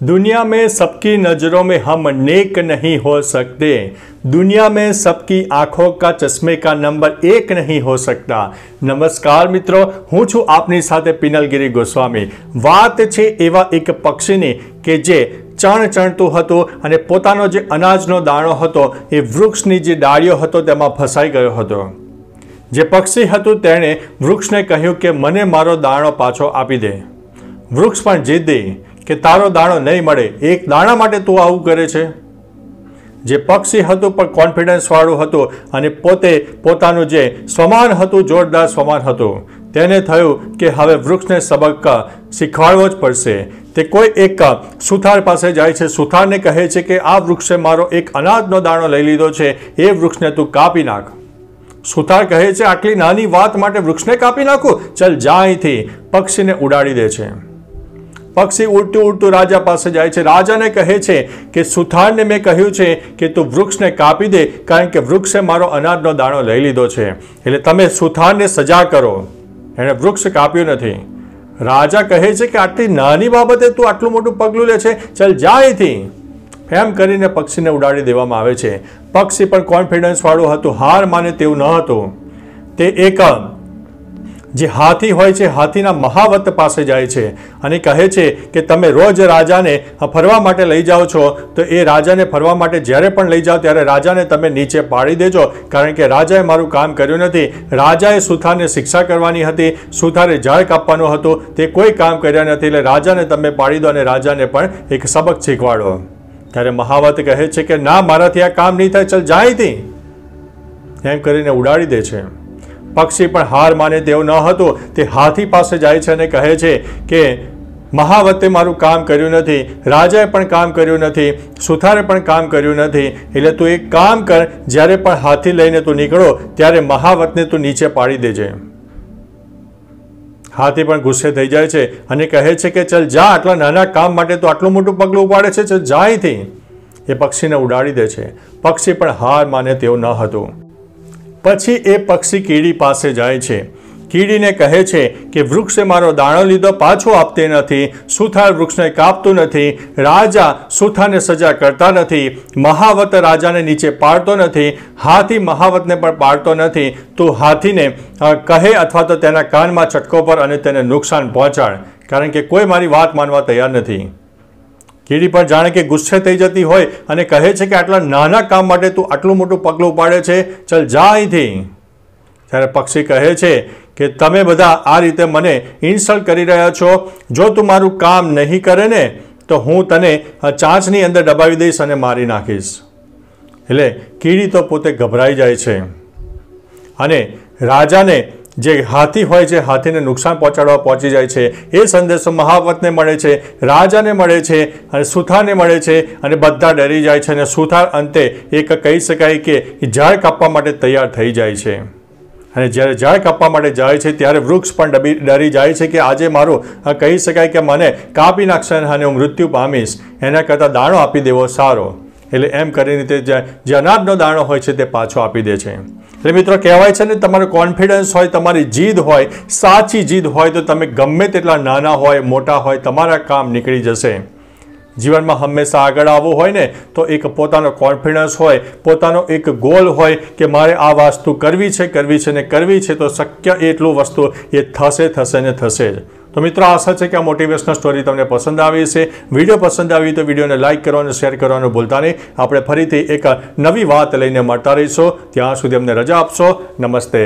दुनिया में सबकी नज़रों में हम नेक नहीं हो सकते दुनिया में सबकी આંખો કા ચશ્મે કા નંબર એક નહીં હો सकता નમસ્કાર મિત્રો હું છું આપની સાથે પિનલગીરી ગોસ્વામી વાત છે એવા એક પક્ષીની કે જે ચણ ચણતું હતું અને પોતાનો જે અનાજનો દાણો હતો એ વૃક્ષની જે ડાળીઓ હતો તેમાં ફસાઈ ગયો હતો જે પક્ષી હતું તેણે વૃક્ષને કહ્યું કે મને મારો દાણો પાછો આપી દે વૃક્ષ પણ જીદ્દી કે તારો દાણો નહીં મળે, એક દાણા માટે તું આવું કરે છે? જે પક્ષી હતું પણ કોન્ફિડન્સવાળું હતું અને પોતે પોતાનું જે સ્વમાન હતું, જોરદાર સ્વમાન હતું. તેને થયું કે હવે વૃક્ષને સબક શીખવાડવો જ પડશે. તે કોઈ એક સુથાર પાસે જાય છે. સુથારને કહે છે કે, આ વૃક્ષે મારો એક અનાજનો દાણો લઈ લીધો છે. એ વૃક્ષને તું કાપી નાખ. સુથાર કહે છે, આટલી નાની વાત માટે વૃક્ષને કાપી નાખું? ચલ જા અહીંથી. પક્ષીને ઉડાડી દે છે. પક્ષી ઉડતું ઉડતું રાજા પાસે જાય છે. રાજાને કહે છે કે, સુથારને મેં કહ્યું છે કે તું વૃક્ષને કાપી દે, કારણ કે વૃક્ષે મારો અનાજનો દાણો લઈ લીધો છે. એટલે તમે સુથારને સજા કરો. એણે વૃક્ષ કાપ્યું નથી. રાજા કહે છે કે, આટલી નાની બાબતે તું આટલું મોટું પગલું લે છે. ચલ જા અહીંથી. એમ કરીને પક્ષીને ઉડાડી દેવામાં આવે છે. પક્ષી પણ કોન્ફિડન્સવાળું હતું, હાર માને તેવું ન હતું. તે એક જે હાથી હોય છે, હાથીના મહાવત પાસે જાય છે અને કહે છે કે તમે રોજ રાજાને ફરવા માટે લઈ જાઓ છો, તો એ રાજાને ફરવા માટે જ્યારે પણ લઈ જાઓ ત્યારે રાજાને તમે નીચે પાડી દેજો, કારણ કે રાજાએ મારું કામ કર્યું નથી. રાજાએ સુથારને શિક્ષા કરવાની હતી, સુથારે ઝાડ કાપવાનું હતું, તે કોઈ કામ કર્યા નથી, એટલે રાજાને તમે પાડી દો અને રાજાને પણ એક સબક શીખવાડો. ત્યારે મહાવત કહે છે કે, ના, મારાથી આ કામ નહીં થાય, ચલ જાય એમ કરીને ઉડાડી દે છે. પક્ષી પણ હાર માને તેવું ન હતું. તે હાથી પાસે જાય છે અને કહે છે કે, મહાવતે મારું કામ કર્યું નથી. રાજાએ પણ કામ કર્યું નથી. સુથારે પણ કામ કર્યું નથી. એટલે તું એક કામ કર, જ્યારે પણ હાથી લઈને તું નીકળો, ત્યારે મહાવતને તું નીચે પાડી દેજે. હાથી પણ ગુસ્સે થઈ જાય છે અને કહે છે કે, ચલ જા, આટલા નાના કામ માટે તો આટલું મોટું પગલું ઉપાડે છે. ચલ, જા અહીંથી. એ પક્ષીને ઉડાડી દે છે. પક્ષી પણ હાર માને તેવું ન હતું. પછી એ પક્ષી કીડી પાસે જાય છે. કીડીને કહે છે કે, વૃક્ષે મારો દાણો લીધો, પાછો આપતી નથી. સુથાર વૃક્ષને કાપતું નથી. રાજા સુથાને સજા કરતા નથી. મહાવત રાજાને નીચે પાડતો નથી. હાથી મહાવતને પણ પાડતો નથી. તો હાથીને કહે અથવા તો તેના કાનમાં ચટકો પર અને તેને નુકસાન પહોંચાડ. કારણ કે કોઈ મારી વાત માનવા તૈયાર નથી. કીડી પણ જાણે કે ગુસ્સે થઈ જતી હોય અને કહે છે કે આટલા નાના કામ માટે તું આટલું મોટું પગલું ઉપાડે છે. ચલ જા અહીંથી. ત્યારે પક્ષી કહે છે કે તમે બધા આ રીતે મને ઇન્સલ્ટ કરી રહ્યા છો. જો તું મારું કામ નહીં કરે ને, તો હું તને ચાંચની અંદર દબાવી દઈશ અને મારી નાખીશ. એટલે કીડી તો પોતે ગભરાઈ જાય છે. અને રાજાને જે હાથી હોય છે, હાથીને નુકસાન પહોંચાડવા પહોંચી જાય છે. એ સંદેશો મહાવતને મળે છે, રાજાને મળે છે, અને સુથારને મળે છે, અને બધા ડરી જાય છે, અને સુથાર અંતે એક કહી શકાય કે ઝાડ કાપવા માટે તૈયાર થઈ જાય છે. અને જ્યારે ઝાડ કાપવા માટે જાય છે, ત્યારે વૃક્ષ પણ ડબી, ડરી જાય છે કે આજે મારું કહી શકાય કે મને કાપી નાખશે અને હું મૃત્યુ પામીશ. એના કરતાં દાણો આપી દેવો સારો. એટલે એમ કરીને તે જે અનાજનો દાણો હોય છે, તે પાછો આપી દે છે. એટલે મિત્રો કહેવાય છે ને, તમારો કોન્ફિડન્સ હોય, તમારી જીદ હોય, સાચી જીદ હોય, તો તમે ગમે તેટલા નાના હોય, મોટા હોય, તમારા કામ નીકળી જશે. જીવનમાં હંમેશા આગળ આવવું હોય ને, તો એક પોતાનો કોન્ફિડન્સ હોય, પોતાનો એક ગોલ હોય કે મારે આ વસ્તુ કરવી છે કરવી છે ને કરવી છે, તો શક્ય એટલું વસ્તુ એ થશે થશે ને થશે જ. તો મિત્રો, આશા છે કે આ મોટિવેશનલ સ્ટોરી તમને પસંદ આવી છે વીડિયો પસંદ આવી તો વિડીયોને લાઇક કરવાનું શેર કરવાનું ભૂલતા નહીં. આપણે ફરીથી એક નવી વાત લઈને મળતા રહીશું. ત્યાં સુધી અમને રજા આપશો. નમસ્તે.